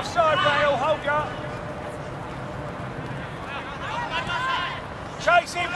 offside rail, hold up. Chase him,